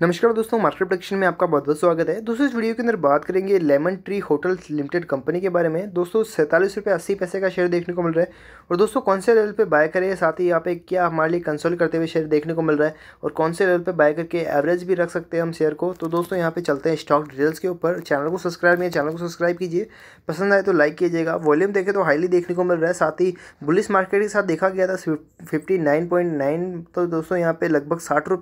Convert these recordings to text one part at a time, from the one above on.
नमस्कार दोस्तों market production में आपका बहुत बहुत स्वागत है। दोस्तों, इस वीडियो के अंदर बात करेंगे lemon tree hotels limited company के बारे में। दोस्तों, सैंतालीस रुपये अस्सी पैसे का शेयर देखने को मिल रहा है। और दोस्तों, कौन से लेवल पे बाय करें? साथ ही यहाँ पे क्या हमारे लिए कंसोल करते हुए शेयर देखने को मिल रहा है? और कौन से लेवल पर बाय करके एवरेज भी रख सकते हैं हम शेयर को? तो दोस्तों, यहाँ पे चलते हैं स्टॉक डिटेल्स के ऊपर। चैनल को सब्सक्राइब नहीं चैनल को सब्सक्राइब कीजिए। पसंद आए तो लाइक कीजिएगा। वॉल्यूम देखें तो हाईली देखने को मिल रहा है। साथ ही बुलिस मार्केट के साथ देखा गया था, फिफ्टी तो दोस्तों, यहाँ पे लगभग साठ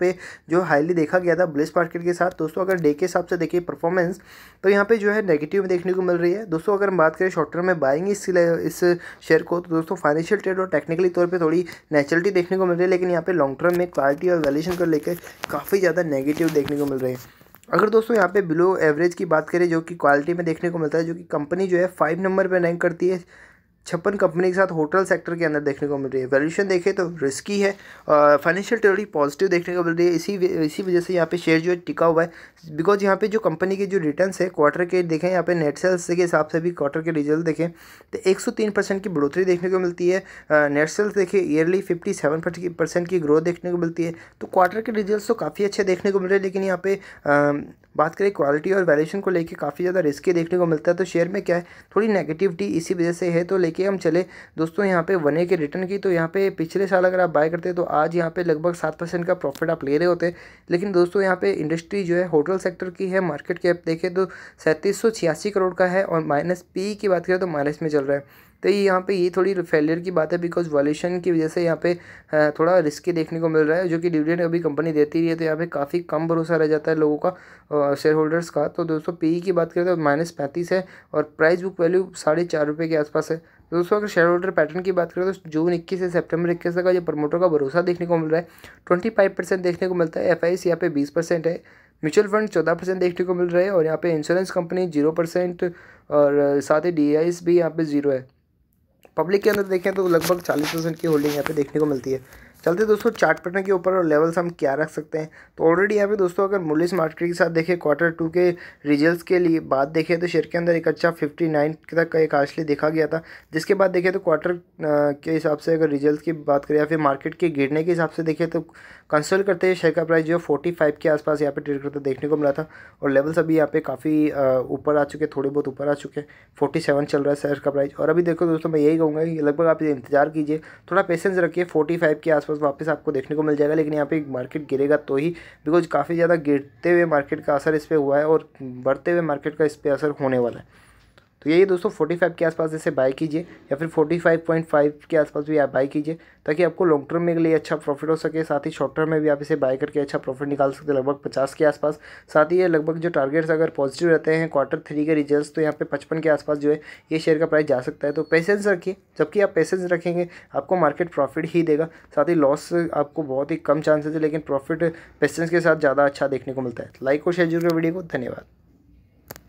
जो हाईली देखा गया था बुलिस मार्केट के साथ। दोस्तों, अगर डे के हिसाब से देखिए परफॉर्मेंस तो यहाँ पे जो है नेगेटिव में देखने को मिल रही है। दोस्तों, अगर हम बात करें शॉर्ट टर्म में बाइंग इस इस शेयर को तो दोस्तों फाइनेंशियल ट्रेड और टेक्निकली तौर पर थोड़ी नेचुरलिटी देखने को मिल रही है, लेकिन यहाँ पे लॉन्ग टर्म में क्वालिटी और वैल्यूशन को लेकर काफ़ी ज़्यादा नेगेटिव देखने को मिल रही है। अगर दोस्तों यहाँ पे बिलो एवरेज की बात करें, जो कि क्वालिटी में देखने को मिलता है, जो कि कंपनी जो है फाइव नंबर पर रैंक करती है छप्पन कंपनी के साथ होटल सेक्टर के अंदर देखने को मिल रही है। वैल्यूशन देखें तो रिस्की है फाइनेंशियल टेरी पॉजिटिव देखने को मिल रही है। इसी इसी वजह से यहाँ पे शेयर जो है टिका हुआ है। बिकॉज़ यहाँ पे जो कंपनी के जो रिटर्न्स है क्वार्टर के देखें, यहाँ पे नेट सेल्स के हिसाब से भी क्वार्टर के रिज़ल्ट देखें तो एक परसेंट की बढ़ोतरी देखने को मिलती है। नेट सेल्स देखें ईयरली फिफ्टी परसेंट की ग्रोथ देखने को मिलती है। तो क्वार्टर के रिज़ल्ट तो काफ़ी अच्छे देखने को मिल रहे हैं, लेकिन यहाँ पे बात करें क्वालिटी और वैल्यूशन को लेकर काफ़ी ज़्यादा रिस्की देखने को मिलता है तो शेयर में क्या है, थोड़ी नेगेटिविटी इसी वजह से है तो लेके हम चले। दोस्तों, यहाँ पे वन के रिटर्न की तो यहाँ पे पिछले साल अगर आप बाय करते तो आज यहाँ पे लगभग सात परसेंट का प्रॉफिट आप ले रहे होते लेकिन दोस्तों, यहाँ पे इंडस्ट्री जो है होटल सेक्टर की है मार्केट कैप देखें तो सैंतीस करोड़ का है, और माइनस पी की बात करें तो माइनस में चल रहा है। तो ये यहाँ पे ये थोड़ी फेलियर की बात है बिकॉज़ वॉल्यूशन की वजह से यहाँ पे थोड़ा रिस्की देखने को मिल रहा है, जो कि डिविडेंड अभी कंपनी देती रही है तो यहाँ पे काफ़ी कम भरोसा रह जाता है लोगों का शेयर होल्डर्स का। तो दोस्तों पीई की बात करें तो माइनस पैंतीस है और प्राइस बुक वैल्यू साढ़े चार रुपये के आसपास है। तो दोस्तों, अगर शेयर होल्डर पैटर्न की बात करें तो जून इक्कीस से सेप्टेम्बर इक्कीस तक जो प्रमोटर का भरोसा देखने को मिल रहा है ट्वेंटी फाइव परसेंट देखने को मिलता है एफ़ आई यहाँ पे बीस परसेंट है म्यूचुअल फंड चौदह परसेंट देखने को मिल रहा है और यहाँ पे इंश्योरेंस कंपनी ज़ीरो परसेंट और साथ ही डीआईएस भी यहाँ पे ज़ीरो है। पब्लिक के अंदर देखें तो लगभग चालीस परसेंट की होल्डिंग यहाँ पे देखने को मिलती है। चलते दोस्तों, चार्ट पैटर्न के ऊपर और लेवल्स हम क्या रख सकते हैं? तो ऑलरेडी यहाँ पे दोस्तों, अगर मुलिस मार्केट के साथ देखें क्वार्टर टू के रिजल्ट्स के लिए बात देखें तो शेयर के अंदर एक अच्छा फिफ्टी नाइन तक का एक आशली देखा गया था। जिसके बाद देखें तो क्वार्टर के हिसाब से अगर रिज़ल्ट की बात करें या फिर मार्केट के गिरने के हिसाब से देखें तो कंसल्ट करते शेयर का प्राइस जो है फोर्टी फाइव के आसपास यहाँ पे ट्रेड करते देखने को मिला था। और लेवल्स अभी यहाँ पे काफ़ी ऊपर आ चुके थोड़े बहुत ऊपर आ चुके फोर्टी सेवन चल रहा है शेयर का प्राइस और अभी देखो दोस्तों, मैं यही कहूँगा कि लगभग आप इंतज़ार कीजिए। थोड़ा पेशेंस रखिए फोर्टी फाइव के आसपास वापस आपको देखने को मिल जाएगा, लेकिन यहाँ पे मार्केट गिरेगा तो ही बिकॉज़ काफ़ी ज़्यादा गिरते हुए मार्केट का असर इस पर हुआ है और बढ़ते हुए मार्केट का इस पर असर होने वाला है। तो यही दोस्तों 45 के आसपास इसे बाय कीजिए या फिर 45.5 के आसपास भी आप बाई कीजिए ताकि आपको लॉन्ग टर्म में के लिए अच्छा प्रॉफिट हो सके, साथ ही शॉर्ट टर्म में भी आप इसे बाय करके अच्छा प्रॉफिट निकाल सकते हैं लगभग पचास के आसपास। साथ ही ये लगभग जो टारगेट्स अगर पॉजिटिव रहते हैं क्वार्टर थ्री के रिज़ल्ट तो यहाँ पे पचपन के आसपास जो है ये शेयर का प्राइस जा सकता है। तो पेशेंस रखिए, जबकि आप पेशेंस रखेंगे, आपको मार्केट प्रॉफिट ही देगा। साथ ही लॉस आपको बहुत ही कम चांसेस है, लेकिन प्रॉफिट पेशेंस के साथ ज़्यादा अच्छा देखने को मिलता है। लाइक और शेयर ज़रूर वीडियो को, धन्यवाद।